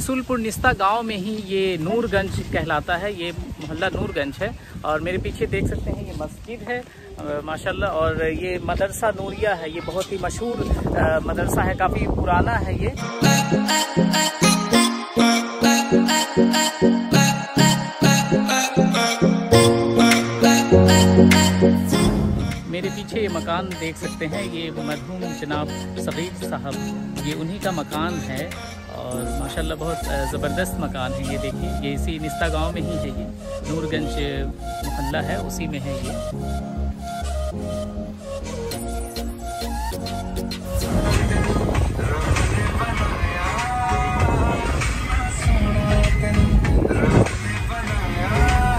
रसूलपुर निस्ता गाँव में ही ये नूरगंज कहलाता है, ये मोहल्ला नूरगंज है। और मेरे पीछे देख सकते हैं, ये मस्जिद है माशाल्लाह, और ये मदरसा नूरिया है, ये बहुत ही मशहूर मदरसा है, काफ़ी पुराना है ये। पीछे ये मकान देख सकते हैं। ये मरहूम जनाब सगीर साहब, ये उन्हीं का मकान है और माशाल्लाह बहुत ज़बरदस्त मकान है ये देखिए। ये इसी निस्ता गाँव में ही है ये। नूरगंज मोहल्ला है, उसी में है ये।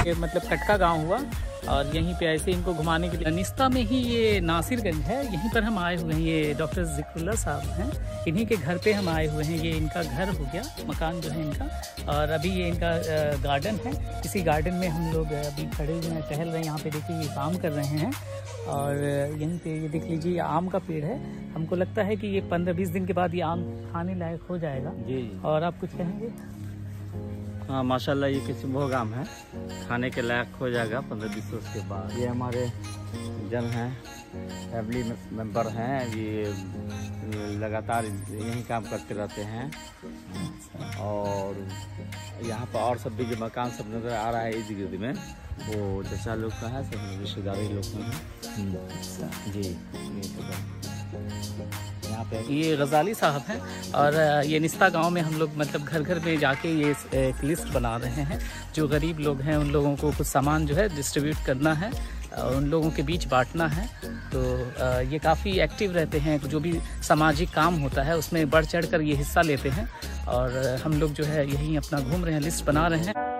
ये मतलब कटका गाँव हुआ। और यहीं पे ऐसे इनको घुमाने के लिए निस्ता में ही ये नासिरगंज है यहीं पर हम आए हुए हैं ये डॉक्टर जिक्रुल्ला साहब हैं। इन्हीं के घर पे हम आए हुए हैं ये इनका घर हो गया मकान जो है इनका। और अभी ये इनका गार्डन है। इसी गार्डन में हम लोग अभी खड़े हुए हैं टहल रहे हैं यहाँ पे देखिए ये काम कर रहे हैं। और यहीं पे ये देख लीजिए आम का पेड़ है। हमको लगता है कि ये पंद्रह बीस दिन के बाद ये आम खाने लायक हो जाएगा। जी। और आप कुछ कहेंगे? हाँ माशाल्लाह ये किस्मभोग आम है। खाने के लायक हो जाएगा पंद्रह बीस वर्ष के बाद। ये हमारे जन हैं फैमिली मेंबर हैं ये लगातार यहीं काम करते रहते हैं। और यहाँ पर और सब भी जो मकान सब नज़र आ रहा है इर्द गिर्द में वो चचा लोग का है सब रिश्तेदारी लोग का है जी। ये सब है। यहाँ पे। ये गजाली साहब हैं और ये निस्ता गाँव में हम लोग मतलब घर घर में जाके ये एक लिस्ट बना रहे हैं। जो गरीब लोग हैं, उन लोगों को कुछ सामान जो है डिस्ट्रीब्यूट करना है उन लोगों के बीच बांटना है। तो ये काफ़ी एक्टिव रहते हैं। जो भी सामाजिक काम होता है, उसमें बढ़ चढ़ कर ये हिस्सा लेते हैं। और हम लोग जो है, यहीं अपना घूम रहे हैं, लिस्ट बना रहे हैं।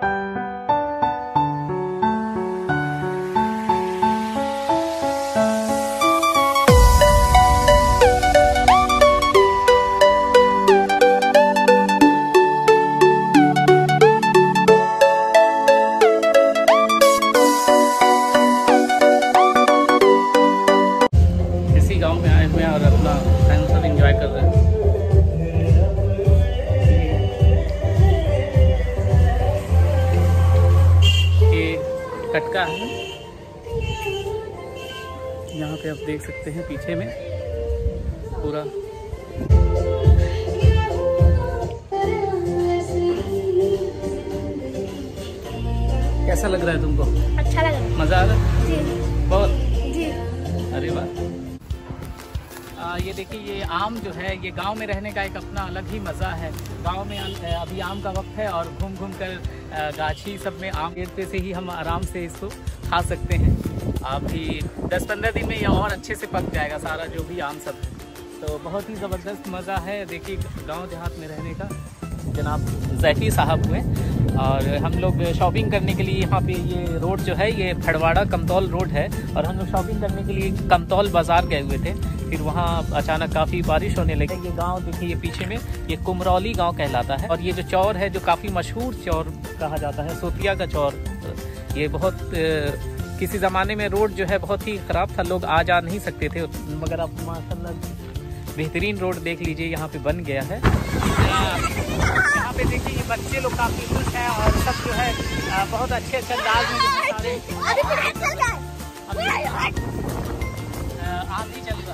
कटका है? यहाँ पे आप देख सकते हैं पीछे में पूरा। कैसा लग रहा है तुमको? अच्छा लग। रहा है मज़ा आ रहा है? जी। बहुत। जी। अरे वाह। ये देखिए, ये आम जो है, ये गाँव में रहने का एक अपना अलग ही मज़ा है। गाँव में अभी आम का वक्त है और घूम घूम कर गाछी सब में आम गिरते से ही हम आराम से इसको खा सकते हैं। अभी दस पंद्रह दिन में ये और अच्छे से पक जाएगा, सारा जो भी आम सब है। तो बहुत ही ज़बरदस्त मज़ा है। देखिए, गाँव देहात में रहने का। जनाब जैफी साहब हुए। और हम लोग शॉपिंग करने के लिए यहाँ पे ये रोड जो है, ये फड़वाड़ा कमतौल रोड है। और हम लोग शॉपिंग करने के लिए कमतौल बाज़ार गए हुए थे। फिर वहाँ अचानक काफ़ी बारिश होने लगी। ये गाँव देखिए, ये पीछे में, ये कुमरौली गाँव कहलाता है। और ये जो चौर है, जो काफ़ी मशहूर चौर कहा जाता है सोतिया का चौर, ये बहुत किसी ज़माने में रोड जो है बहुत ही ख़राब था। लोग आ जा नहीं सकते थे। मगर अब माशाल्लाह बेहतरीन रोड देख लीजिए यहाँ पे बन गया है। यहाँ पे देखिए ये बच्चे लोग काफ़ी खुश हैं और सब जो है बहुत अच्छे अच्छे अंदाज में है। चल रहा है।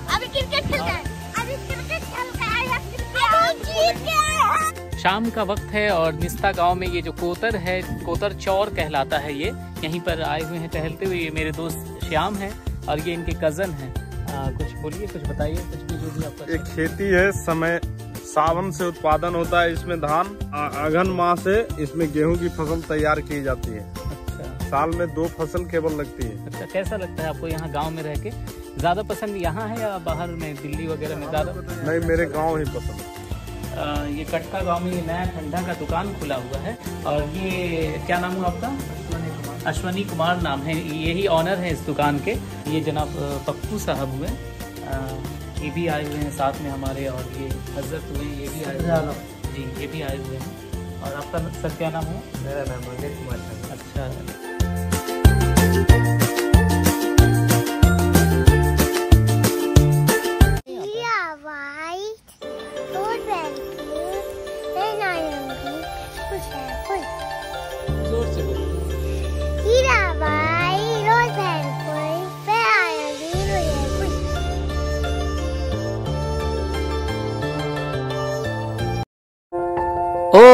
अभी क्रिकेट खेल रहा है। अभी क्रिकेट खेल रहा है या क्रिकेट जीत गया है। शाम का वक्त है और निस्ता गाँव में ये जो कोतर है कोतर चौर कहलाता है ये। यहीं पर आए हुए हैं टहलते हुए ये मेरे दोस्त श्याम हैं और ये इनके कज़न हैं। कुछ बोलिए कुछ बताइए कुछ एक खेती है समय सावन से उत्पादन होता है इसमें धान अगहन माह से इसमें गेहूँ की फ़सल तैयार की जाती है। अच्छा। साल में दो फ़सल केवल लगती है। अच्छा कैसा लगता है आपको यहाँ गाँव में रह के? ज़्यादा पसंद यहाँ है या बाहर में दिल्ली वगैरह में ज़्यादा? नहीं मेरे गाँव ही पसंद है। ये कटका गाँव में नया ठंडा का दुकान खुला हुआ है और ये क्या नाम हुआ आपका? अश्वनी कुमार। नाम है। यही ऑनर है इस दुकान के। ये जनाब पप्पू साहब हुए। ये भी आए हुए हैं साथ में हमारे और ये हज़रत हुए ये भी आए हुए हैं। जी ये भी आए हुए हैं। और आपका सर क्या नाम है? मेरा नाम अजय कुमार अच्छा।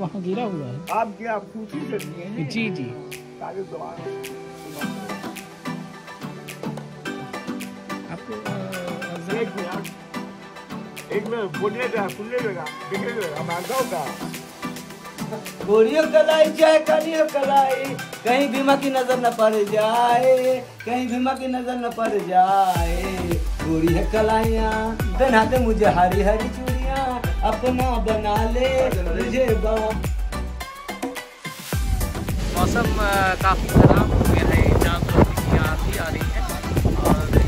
वहाँ गिरा हुआ है। आप क्या खुशी से दिए हैं। जी जी। आपको एक मिनट एक मिनट बोलने का सुनने का देखने का मानता का गोरियों कलाई चाहे कनियो कलाई कहीं भीमा की नज़र न पड़ जाए कहीं भीमा की नज़र न पड़ जाए। गोरी है कलाइया पहना दे मुझे हरी हरी चूड़िया अपना बना ले तुझे मौसम काफ़ी खराब हो गया है। जहाँ पर की आंधी आ रही है। और ये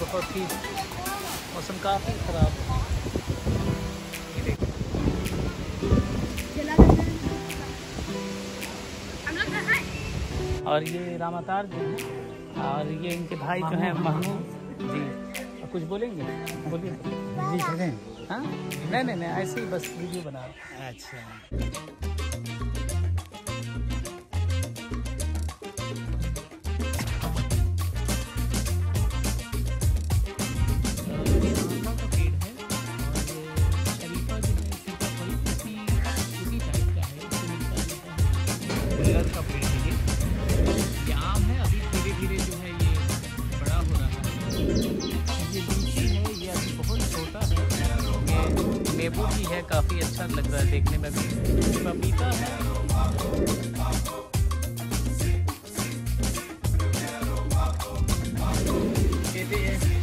बहुत ही मौसम काफ़ी खराब है। और ये रामातार जी है। और ये इनके भाई जो हैं महमूद जी। और कुछ बोलेंगे? बोलिए। जी हाँ? नहीं नहीं नहीं ऐसे ही बस वीडियो बना रहे। अच्छा। भी है, काफ़ी अच्छा लग रहा है देखने में भी। पपीता है। ये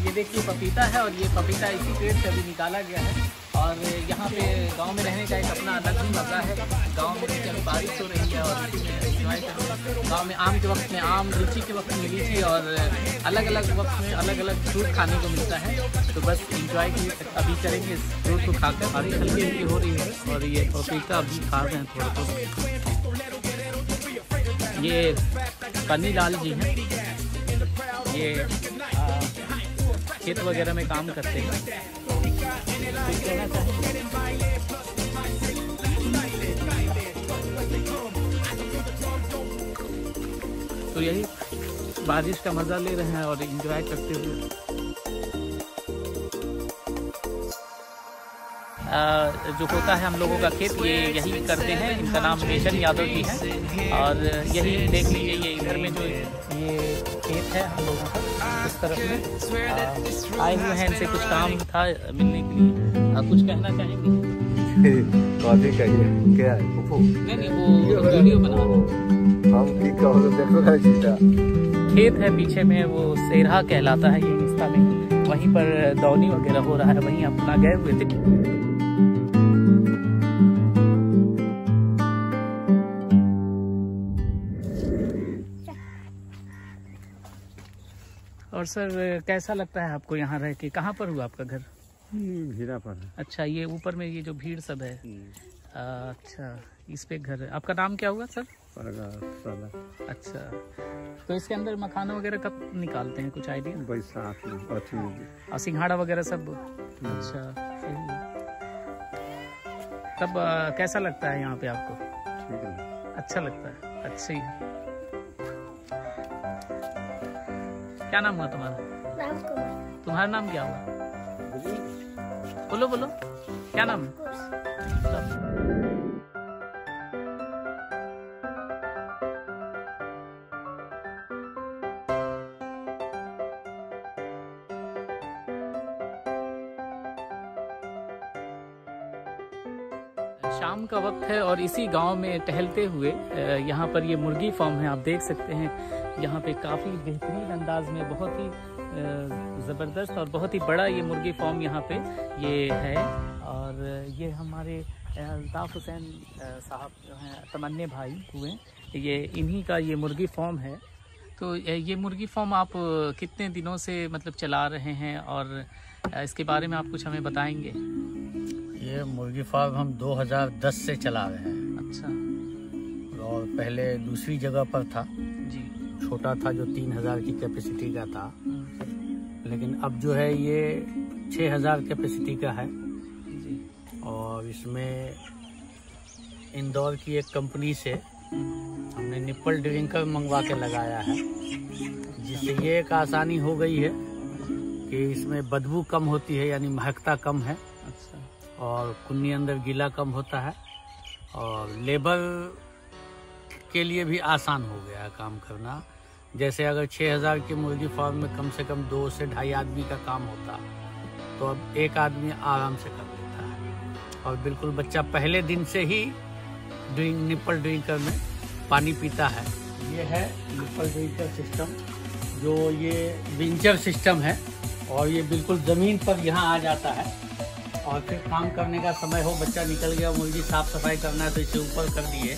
ये देखिए पपीता है और ये पपीता इसी पेड़ से अभी निकाला गया है। और यहाँ पे गाँव में रहने का एक अपना अलग ही मज़ा है। गाँव में अभी बारिश हो रही है और हैं, गाँव में आम के वक्त में आम, लीची के वक्त में लीची और अलग अलग वक्त में अलग अलग फ्रूट खाने को मिलता है। तो बस इंजॉय की अभी करेंगे इस फ्रूट को खाकर। बारिश हल्की हल्की हो रही है और ये पपीता अभी खा रहे हैं थोड़ा थोड़ा ये कन्नी लाल जी हैं। ये खेत वगैरह में काम करते हैं? तो यही बारिश का मज़ा ले रहे हैं और इंजॉय करते हुए। जो होता है हम लोगों का खेत, ये यही करते हैं। इनका नाम रेशन यादव जी है। और यही देख लीजिए, ये इधर में जो ये खेत है हम लोगों का उस तरफ़ में। आए हुए हैं इनसे कुछ काम था मिलने के लिए। आ, कुछ कहना चाहेंगे? कथी कहिए क्या है? फुफू नहीं नहीं वो वीडियो बना रहे हम की कहलो देखो ना जीता खेत है पीछे में वो सेरहा कहलाता है ये हिस्सा में। वहीं पर दौनी वगैरह हो रहा है वहीं अपना गए हुए थे। और सर कैसा लगता है आपको यहाँ रह के? कहाँ पर हुआ आपका घर? भीड़ा पर अच्छा ये ऊपर में ये जो भीड़ सब है। अच्छा इस पे घर है। आपका नाम क्या हुआ सर? अच्छा तो इसके अंदर मखाना वगैरह कब निकालते हैं? कुछ आइडिया? बैसाख में और सिंघाड़ा वगैरह सब? अच्छा सही तब कैसा लगता है यहाँ पे आपको? ठीक है। अच्छा लगता है अच्छा क्या नाम हुआ तुम्हारा? राजकुमार। तुम्हारा नाम क्या हुआ? बोलो बोलो। क्या नाम है? शाम का वक्त है और इसी गाँव में टहलते हुए यहाँ पर ये मुर्गी फार्म है, आप देख सकते हैं। यहाँ पे काफ़ी बेहतरीन अंदाज में बहुत ही ज़बरदस्त और बहुत ही बड़ा ये मुर्गी फार्म यहाँ पे, ये है। और ये हमारे अल्ताफ़ हुसैन साहब जो हैं, तमन्ने भाई हुए ये इन्हीं का ये मुर्गी फार्म है। तो ये मुर्गी फार्म आप कितने दिनों से मतलब चला रहे हैं और इसके बारे में आप कुछ हमें बताएँगे? ये मुर्गी फार्म हम 2010 से चला रहे हैं। अच्छा। और पहले दूसरी जगह पर था। जी। छोटा था जो तीन हज़ार की कैपेसिटी का था। हम्म, लेकिन अब जो है ये छः हज़ार कैपेसिटी का है। जी। और इसमें इंदौर की एक कंपनी से हमने निप्पल ड्रिंकर मंगवा के लगाया है। जिससे ये एक आसानी हो गई है कि इसमें बदबू कम होती है यानी महकता कम है। अच्छा। और कुन्नी अंदर गीला कम होता है और लेबर के लिए भी आसान हो गया है काम करना। जैसे अगर 6000 की मुर्गी फार्म में कम से कम दो से ढाई आदमी का काम होता तो अब एक आदमी आराम से कर लेता है। और बिल्कुल बच्चा पहले दिन से ही ड्रिंक, निप्पल ड्रिंकर में पानी पीता है। ये है निप्पल ड्रिंकर सिस्टम, जो ये विंचर सिस्टम है और ये बिल्कुल ज़मीन पर यहाँ आ जाता है। और फिर काम करने का समय हो, बच्चा निकल गया, मुर्गी साफ़ सफ़ाई करना है तो इसे ऊपर कर दिए।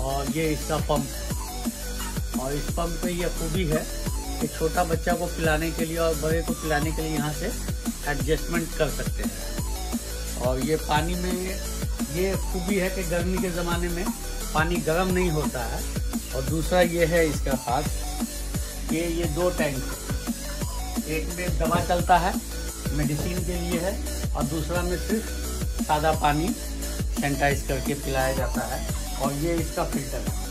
और ये इसका पंप। और इस पंप पे ये खूबी है कि छोटा बच्चा को पिलाने के लिए और बड़े को पिलाने के लिए यहाँ से एडजस्टमेंट कर सकते हैं। और ये पानी में, ये खूबी है कि गर्मी के ज़माने में पानी गर्म नहीं होता है। और दूसरा ये है इसका खास ये ये दो टैंक एक में दवा चलता है मेडिसिन के लिए है और दूसरा में सिर्फ़ सादा पानी सैनिटाइज करके पिलाया जाता है और ये इसका फ़िल्टर है।